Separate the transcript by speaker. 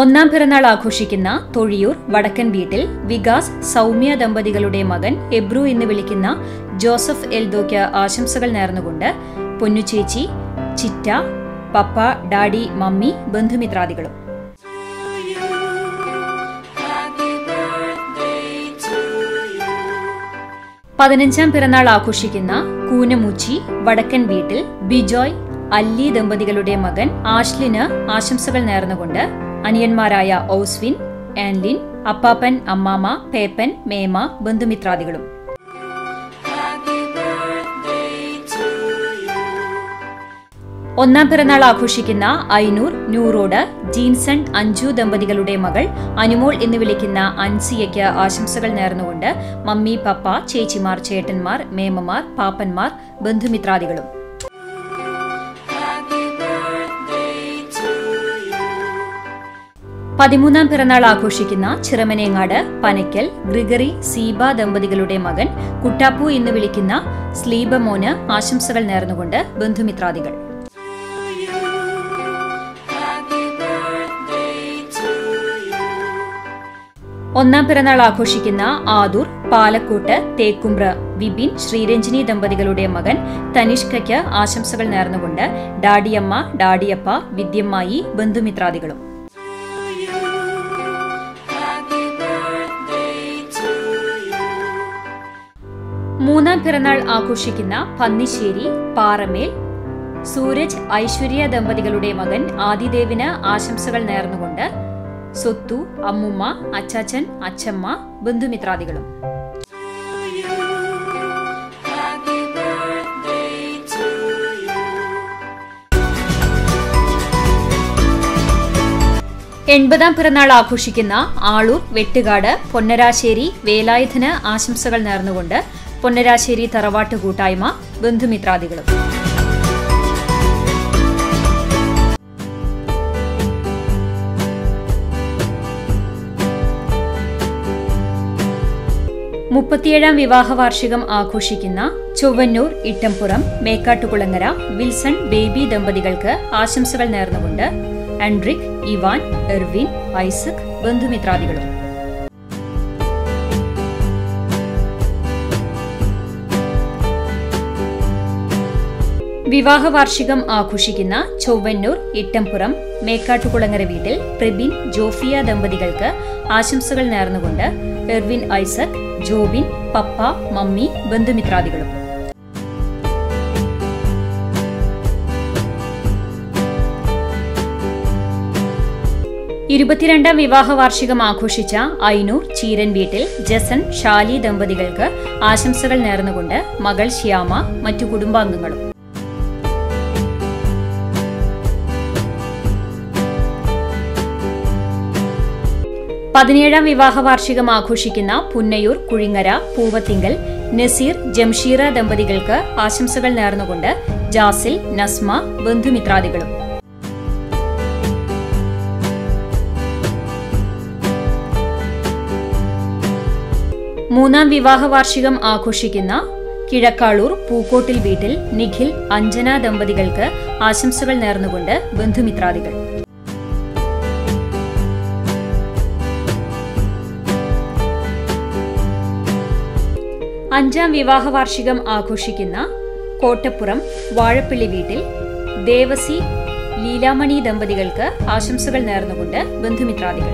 Speaker 1: ഒന്നാം പിറന്നാൾ ആഘോഷിക്കുന്ന തൊഴിയൂർ വടക്കൻ വീട്ടിൽ വികാസ് സൗമ്യ ദമ്പതികളുടെ മകൻ എബ്രു എന്ന് വിളിക്കുന്ന ജോസഫ് എൽദോയ്ക്ക് ആശംസകൾ നേർന്നുകൊണ്ട് പൊന്നുചേച്ചി ചിറ്റ പപ്പ ഡാഡി മമ്മി ബന്ധുമിത്രാദികളും. പതിനഞ്ചാം പിറന്നാൾ ആഘോഷിക്കുന്ന കൂനമൂച്ചി വടക്കൻ വീട്ടിൽ ബിജോയ് അല്ലി ദമ്പതികളുടെ മകൻ ആഷ്ലിന് ആശംസകൾ നേർന്നുകൊണ്ട് അനിയന്മാരായ ഓസ്വിൻ ആൻലിൻ അപ്പാപ്പൻ അമ്മാമ പേപ്പൻ മേമ ബന്ധുമിത്രാദികളും. ഒന്നാം പിറന്നാൾ ആഘോഷിക്കുന്ന ഐനൂർ നൂറോഡ് ജീൻസൺ അഞ്ജു ദമ്പതികളുടെ മകൾ അനുമോൾ എന്ന് വിളിക്കുന്ന അൻസിയയ്ക്ക് ആശംസകൾ നേർന്നുകൊണ്ട് മമ്മി പപ്പ ചേച്ചിമാർ ചേട്ടന്മാർ മേമമാർ പാപ്പന്മാർ ബന്ധുമിത്രാദികളും. പതിമൂന്നാം പിറന്നാൾ ആഘോഷിക്കുന്ന ചിറമനേങ്ങാട് പനയ്ക്കൽ ഗ്രിഗറി സീബ ദമ്പതികളുടെ മകൻ കുട്ടാപ്പു എന്ന് വിളിക്കുന്ന സ്ലീബമോന് ആശംസകൾ നേർന്നുകൊണ്ട് ബന്ധുമിത്രാദികൾ. ഒന്നാം പിറന്നാൾ ആഘോഷിക്കുന്ന ആദൂർ പാലക്കോട്ട് തേക്കുമ്പ്ര വിപിൻ ശ്രീരഞ്ജിനി ദമ്പതികളുടെ മകൻ തനിഷ്കയ്ക്ക് ആശംസകൾ നേർന്നുകൊണ്ട് ഡാഡിയമ്മ ഡാഡിയപ്പ വിദ്യമ്മായി ബന്ധുമിത്രാദികളും. മൂന്നാം പിറന്നാൾ ആഘോഷിക്കുന്ന പന്നിശ്ശേരി പാറമേൽ സൂരജ് ഐശ്വര്യ ദമ്പതികളുടെ മകൻ ആദിദേവിന് ആശംസകൾ നേർന്നുകൊണ്ട് സ്വത്തു അമ്മുമ്മ അച്ചാച്ചൻ അച്ചമ്മ ബന്ധുമിത്രാദികളും. എൺപതാം പിറന്നാൾ ആഘോഷിക്കുന്ന ആളൂർ വെട്ടുകാട് പൊന്നരാശ്ശേരി വേലായുധന് ആശംസകൾ നേർന്നുകൊണ്ട് പൊന്നരാശ്ശേരി തറവാട്ട് കൂട്ടായ്മ ബന്ധുമിത്രാദികളും. മുപ്പത്തിയേഴാം വിവാഹ വാർഷികം ആഘോഷിക്കുന്ന ചൊവ്വന്നൂർ ഇട്ടംപുറം മേക്കാട്ടുകുളങ്ങര വിൽസൺ ബേബി ദമ്പതികൾക്ക് ആശംസകൾ നേർന്നുകൊണ്ട് ആൻഡ്രിക് ഇവാൻ എർവിൻ ഐസക് ബന്ധുമിത്രാദികളും. വിവാഹ വാർഷികം ആഘോഷിക്കുന്ന ചൊവ്വന്നൂർ ഇട്ടംപുറം മേക്കാട്ടുകുളങ്ങര വീട്ടിൽ പ്രബിൻ ജോഫിയ ദമ്പതികൾക്ക് ആശംസകൾ നേർന്നുകൊണ്ട് Erwin Isaac Jobin papa mummy ബന്ധുമിത്രാദികളും. ഇരുപത്തിരണ്ടാം വിവാഹ വാർഷികം ആഘോഷിച്ച ഐനൂർ ചീരൻ വീട്ടിൽ ജസൻ ഷാലി ദമ്പതികൾക്ക് ആശംസകൾ നേർന്നുകൊണ്ട് മകൾ ശ്യാമ മറ്റു കുടുംബാംഗങ്ങളും. പതിനേഴാം വിവാഹ വാർഷികം ആഘോഷിക്കുന്ന പുന്നയൂർ കുഴിങ്ങര പൂവത്തിങ്കൽ നസീർ ജംഷീറ ദമ്പതികൾക്ക് ആശംസകൾ നേർന്നുകൊണ്ട് ജാസിൽ നസ്മ ബന്ധുമിത്രാദികളും. മൂന്നാം വിവാഹ വാർഷികം ആഘോഷിക്കുന്ന കിഴക്കാളൂർ പൂക്കോട്ടിൽ വീട്ടിൽ നിഖിൽ അഞ്ജന ദമ്പതികൾക്ക് ആശംസകൾ നേർന്നുകൊണ്ട് ബന്ധുമിത്രാദികൾ. അഞ്ചാം വിവാഹ വാർഷികം ആഘോഷിക്കുന്ന കോട്ടപ്പുറം വാഴപ്പള്ളി വീട്ടിൽ ദേവസി ലീലാമണി ദമ്പതികൾക്ക് ആശംസകൾ നേർന്നുകൊണ്ട് ബന്ധുമിത്രാദികൾ.